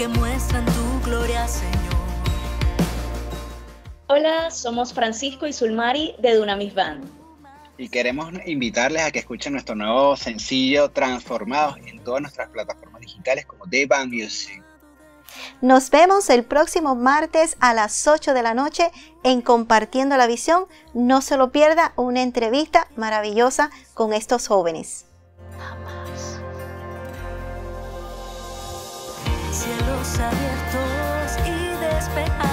que muestran tu gloria, Señor. Hola, somos Francisco y Zulmari de Dunamis Band. Y queremos invitarles a que escuchen nuestro nuevo sencillo Transformados en todas nuestras plataformas digitales como The Band Music. Nos vemos el próximo martes a las 8 de la noche en Compartiendo la Visión. No se lo pierda una entrevista maravillosa con estos jóvenes. Cielos abiertos y despejados